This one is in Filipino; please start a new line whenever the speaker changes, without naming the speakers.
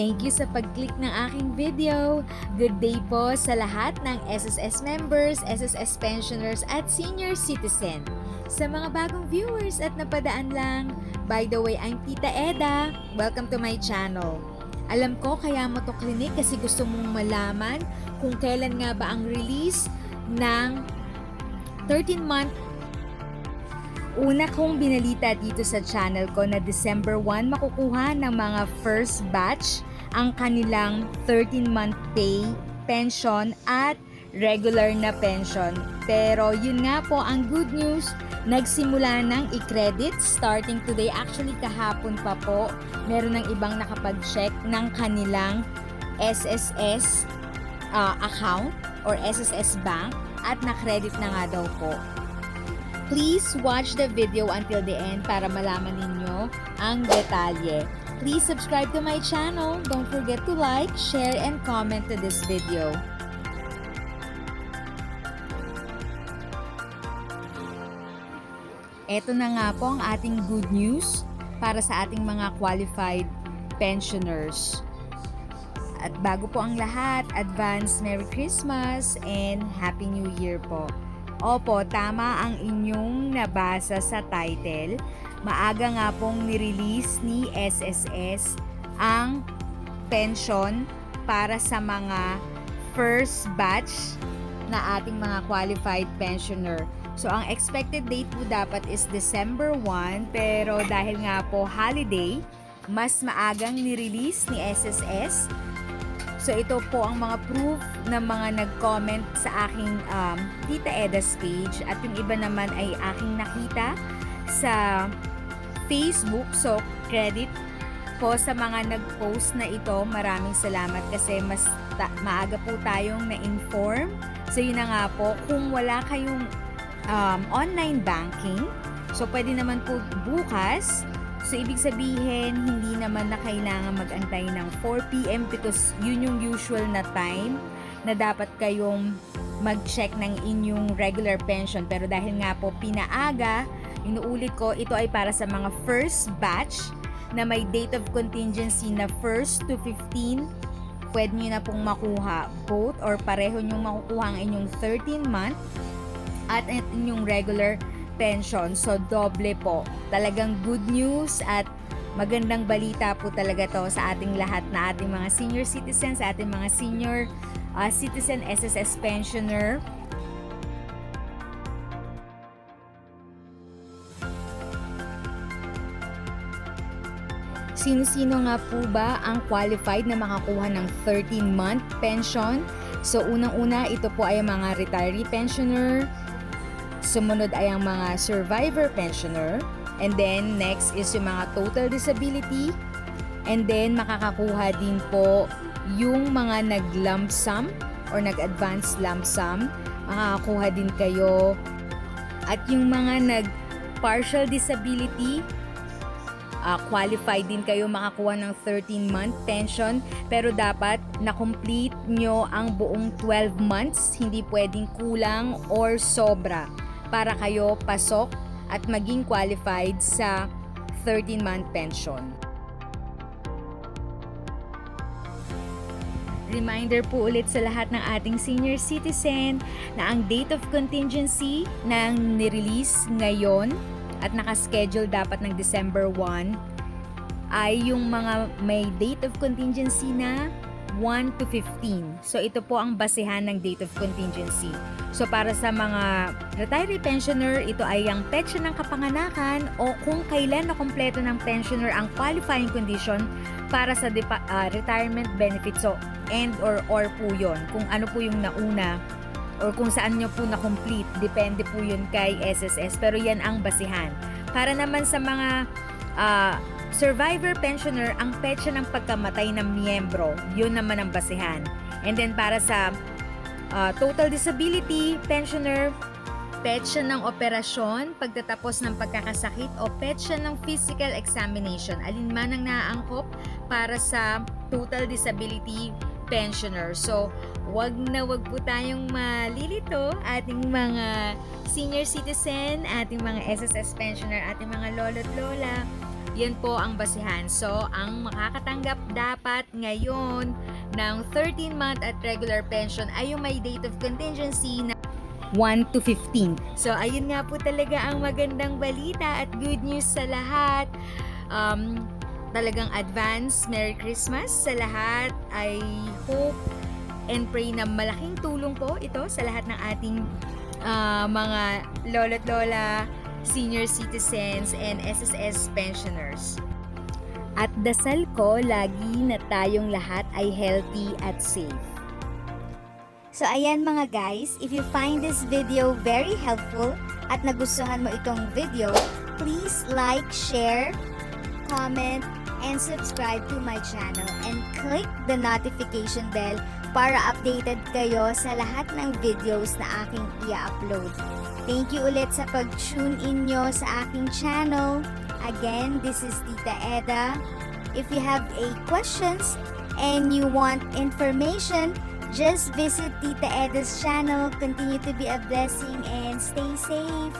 Thank you sa pag-click ng aking video. Good day po sa lahat ng SSS members, SSS pensioners at senior citizen. Sa mga bagong viewers at napadaan lang, by the way, I'm Tita Eda. Welcome to my channel. Alam ko kaya mo to clinic kasi gusto mong malaman kung kailan nga ba ang release ng 13-month Una kong binalita dito sa channel ko na December 1 makukuha ng mga first batch ang kanilang 13-month pay, pension at regular na pension. Pero yun nga po ang good news, nagsimula ng i-credit starting today. Actually kahapon pa po, meron ng ibang nakapag-check ng kanilang SSS uh, account or SSS bank at na-credit na nga daw po. Please watch the video until the end para malaman ninyo ang detalye. Please subscribe to my channel. Don't forget to like, share, and comment to this video. Ito na nga po ang ating good news para sa ating mga qualified pensioners. At bago po ang lahat, advance Merry Christmas and Happy New Year po. Opo, tama ang inyong nabasa sa title. Maaga nga pong nirelease ni SSS ang pension para sa mga first batch na ating mga qualified pensioner. So, ang expected date po dapat is December 1, pero dahil nga po holiday, mas maagang nirelease ni SSS So ito po ang mga proof ng mga nag-comment sa aking um, Tita Eda's page at yung iba naman ay aking nakita sa Facebook. So credit po sa mga nag-post na ito. Maraming salamat kasi mas ta- maaga po tayong na-inform. So yun na nga po, kung wala kayong um, online banking, so pwede naman po bukas So, ibig sabihin, hindi naman na kailangan mag-antay ng 4pm because yun yung usual na time na dapat kayong mag-check ng inyong regular pension. Pero dahil nga po pinaaga, inuulit ko, ito ay para sa mga first batch na may date of contingency na 1st to 15 pwede nyo na pong makuha both or pareho nyo makukuha ang inyong 13 month at inyong regular pension. So, doble po. Talagang good news at magandang balita po talaga to sa ating lahat na ating mga senior citizens, sa ating mga senior uh, citizen SSS pensioner. Sino-sino nga po ba ang qualified na makakuha ng 13-month pension? So, unang-una, ito po ay mga retiree pensioner, Sumunod ay ang mga survivor pensioner. And then next is yung mga total disability. And then makakakuha din po yung mga nag-lump sum or nag-advance lump sum. Makakakuha din kayo. At yung mga nag-partial disability, uh, qualified din kayo makakuha ng 13-month pension pero dapat na-complete nyo ang buong 12 months, hindi pwedeng kulang or sobra para kayo pasok at maging qualified sa 13-month pension. Reminder po ulit sa lahat ng ating senior citizen na ang date of contingency ng nirelease ngayon at nakaschedule dapat ng December 1 ay yung mga may date of contingency na 1 to 15. So ito po ang basehan ng date of contingency. So para sa mga retiree pensioner, ito ay ang petsa ng kapanganakan o kung kailan na kompleto ng pensioner ang qualifying condition para sa uh, retirement benefit. So and or or po yon kung ano po yung nauna or kung saan nyo po na-complete. Depende po yun kay SSS. Pero yan ang basihan. Para naman sa mga uh, Survivor pensioner ang petsa ng pagkamatay ng miyembro. Yun naman ang basehan. And then para sa uh, total disability pensioner, petsa ng operasyon, pagtatapos ng pagkakasakit o petsa ng physical examination. Alin man ang naaangkop para sa total disability pensioner. So, wag na wag po tayong malilito ating mga senior citizen, ating mga SSS pensioner, ating mga lolo't lola Yan po ang basihan. So, ang makakatanggap dapat ngayon ng 13-month at regular pension ay yung may date of contingency na 1 to 15. So, ayun nga po talaga ang magandang balita at good news sa lahat. Um, talagang advance Merry Christmas sa lahat. I hope and pray na malaking tulong po ito sa lahat ng ating ah, mga lolo't lola, senior citizens, and SSS pensioners. At dasal ko lagi na tayong lahat ay healthy at safe.
So ayan mga guys, if you find this video very helpful at nagustuhan mo itong video, please like, share, comment, and subscribe to my channel and click the notification bell para updated kayo sa lahat ng videos na aking i-upload. Thank you ulit sa pag-tune in nyo sa aking channel. Again, this is Tita Eda. If you have a questions and you want information, just visit Tita Eda's channel. Continue to be a blessing and stay safe.